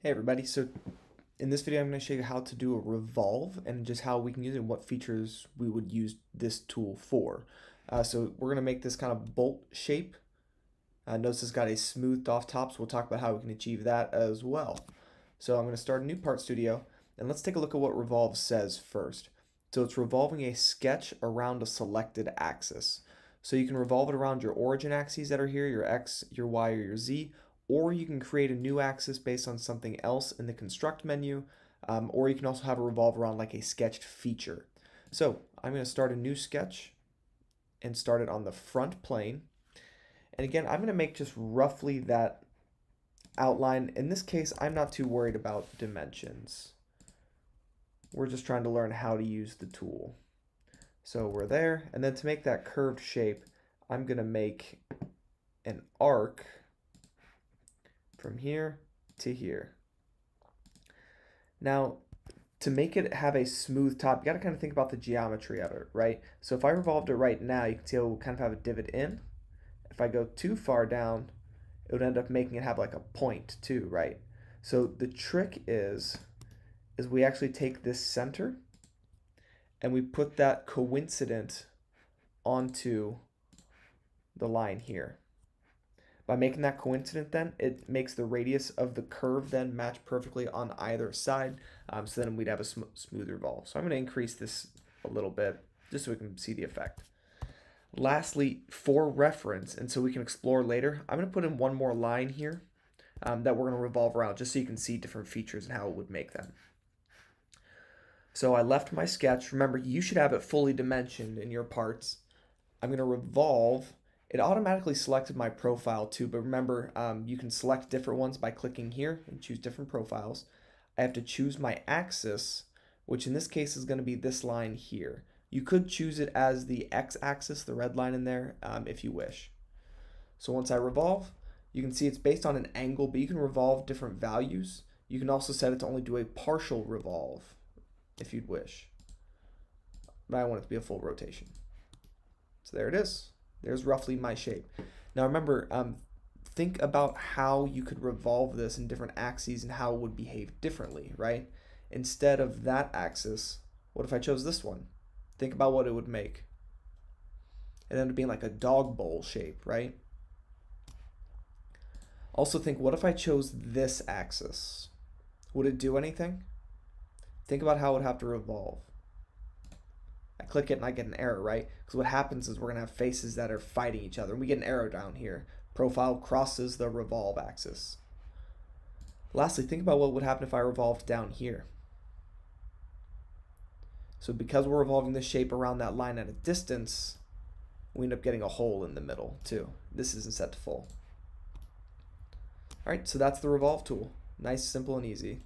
Hey everybody, so in this video I'm going to show you how to do a revolve and just how we can use it and what features we would use this tool for. Uh, so we're going to make this kind of bolt shape. Uh, notice it's got a smoothed off top, so we'll talk about how we can achieve that as well. So I'm going to start a new part studio and let's take a look at what revolve says first. So it's revolving a sketch around a selected axis. So you can revolve it around your origin axes that are here, your X, your Y, or your Z, or you can create a new axis based on something else in the construct menu, um, or you can also have it revolve around like a sketched feature. So I'm going to start a new sketch and start it on the front plane. And again, I'm going to make just roughly that outline. In this case, I'm not too worried about dimensions. We're just trying to learn how to use the tool. So we're there. And then to make that curved shape, I'm going to make an arc from here to here. Now, to make it have a smooth top, you got to kind of think about the geometry of it, right? So if I revolved it right now, you can see it will kind of have a divot in. If I go too far down, it would end up making it have like a point too, right? So the trick is, is we actually take this center and we put that coincident onto the line here. By making that coincident then, it makes the radius of the curve then match perfectly on either side. Um, so then we'd have a sm smooth revolve. So I'm going to increase this a little bit just so we can see the effect. Lastly, for reference, and so we can explore later, I'm going to put in one more line here um, that we're going to revolve around just so you can see different features and how it would make them. So I left my sketch. Remember, you should have it fully dimensioned in your parts. I'm going to revolve it automatically selected my profile too, but remember, um, you can select different ones by clicking here and choose different profiles. I have to choose my axis, which in this case is going to be this line here. You could choose it as the x-axis, the red line in there, um, if you wish. So once I revolve, you can see it's based on an angle, but you can revolve different values. You can also set it to only do a partial revolve if you'd wish. But I want it to be a full rotation. So there it is. There's roughly my shape. Now remember, um, think about how you could revolve this in different axes and how it would behave differently, right? Instead of that axis, what if I chose this one? Think about what it would make. It ended up being like a dog bowl shape, right? Also think, what if I chose this axis? Would it do anything? Think about how it would have to revolve. Click it and I get an error, right? Because what happens is we're going to have faces that are fighting each other. And we get an arrow down here. Profile crosses the revolve axis. Lastly, think about what would happen if I revolved down here. So because we're revolving the shape around that line at a distance, we end up getting a hole in the middle too. This isn't set to full. All right, so that's the revolve tool. Nice, simple, and easy.